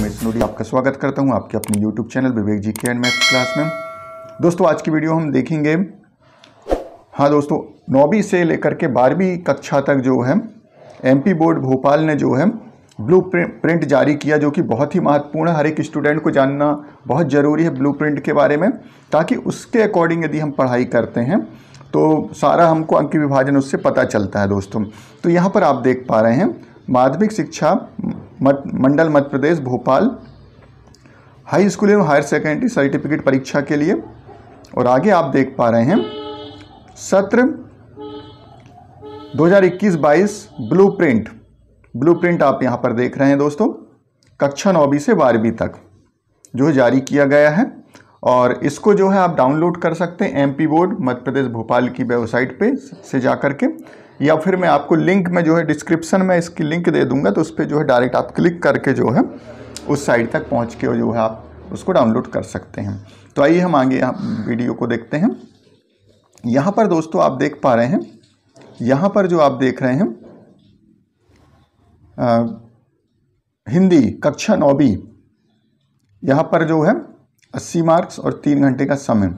उमेश नोडी आपका स्वागत करता हूँ आपके अपने यूट्यूब चैनल विवेक जी के एंड मैथ क्लास में। दोस्तों, आज की वीडियो हम देखेंगे। हाँ दोस्तों, नौवीं से लेकर के बारहवीं कक्षा तक जो है एमपी बोर्ड भोपाल ने जो है ब्लू प्रिंट जारी किया जो कि बहुत ही महत्वपूर्ण हर एक स्टूडेंट को जानना बहुत ज़रूरी है ब्लू प्रिंट के बारे में, ताकि उसके अकॉर्डिंग यदि हम पढ़ाई करते हैं तो सारा हमको अंक विभाजन उससे पता चलता है दोस्तों। तो यहाँ पर आप देख पा रहे हैं, माध्यमिक शिक्षा मंडल मध्य प्रदेश, भोपाल। हाई स्कूल एवं हायर सेकेंडरी सर्टिफिकेट परीक्षा के लिए। और आगे आप देख पा रहे हैं, सत्र 2021-22 ब्लूप्रिंट ब्लूप्रिंट ब्लू प्रिंट आप यहाँ पर देख रहे हैं दोस्तों, कक्षा नौवीं से बारहवीं तक, जो जारी किया गया है। और इसको जो है आप डाउनलोड कर सकते हैं एमपी बोर्ड मध्य प्रदेश भोपाल की वेबसाइट पे से जा कर के या फिर मैं आपको लिंक में जो है डिस्क्रिप्शन में इसकी लिंक दे दूँगा तो उस पर जो है डायरेक्ट आप क्लिक करके जो है उस साइट तक पहुँच के जो है आप उसको डाउनलोड कर सकते हैं। तो आइए हम आगे यहाँ वीडियो को देखते हैं। यहाँ पर दोस्तों आप देख पा रहे हैं यहाँ पर जो आप देख रहे हैं आ, हिंदी कक्षा नौवीं यहाँ पर जो है अस्सी मार्क्स और तीन घंटे का समय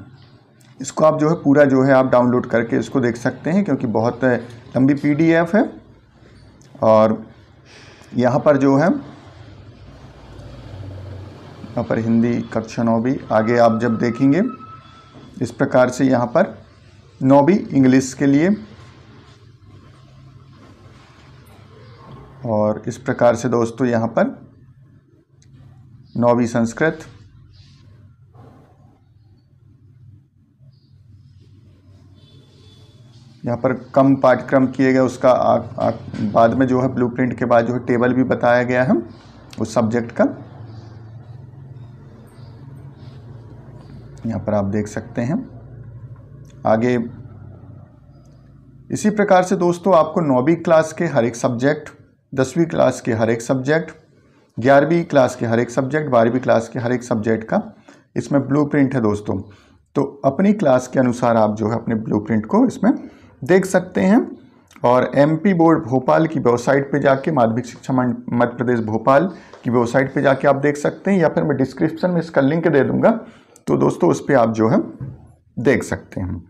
इसको आप जो है पूरा जो है आप डाउनलोड करके इसको देख सकते हैं क्योंकि बहुत लंबी पीडीएफ है। और यहाँ पर जो है, यहाँ पर हिंदी कक्षा नौवीं आगे आप जब देखेंगे, इस प्रकार से यहाँ पर नौवीं इंग्लिश के लिए। और इस प्रकार से दोस्तों यहाँ पर नौवीं संस्कृत यहाँ पर कम पाठ्यक्रम किए गए उसका आ, आ, बाद में जो है ब्लूप्रिंट के बाद जो है टेबल भी बताया गया है उस सब्जेक्ट का। यहाँ पर आप देख सकते हैं। आगे इसी प्रकार से दोस्तों आपको नौवीं क्लास के हर एक सब्जेक्ट दसवीं क्लास के हर एक सब्जेक्ट ग्यारहवीं क्लास के हर एक सब्जेक्ट बारहवीं क्लास के हर एक सब्जेक्ट का इसमें ब्लूप्रिंट है दोस्तों। तो अपनी क्लास के अनुसार आप जो है अपने ब्लूप्रिंट को इसमें देख सकते हैं। और एमपी बोर्ड भोपाल की वेबसाइट पे जाके माध्यमिक शिक्षा मध्य प्रदेश भोपाल की वेबसाइट पे जाके आप देख सकते हैं। या फिर मैं डिस्क्रिप्शन में इसका लिंक दे दूँगा। तो दोस्तों, उस पर आप जो है, देख सकते हैं।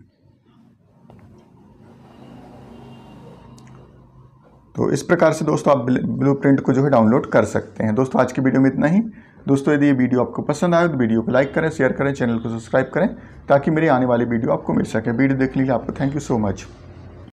तो इस प्रकार से दोस्तों आप ब्लू प्रिंट को जो है डाउनलोड कर सकते हैं। दोस्तों, आज की वीडियो में इतना ही। दोस्तों, यदि ये वीडियो आपको पसंद आए तो वीडियो को लाइक करें, शेयर करें, चैनल को सब्सक्राइब करें, ताकि मेरी आने वाली वीडियो आपको मिल सके। वीडियो देख लीजिए आपको। Thank you so much.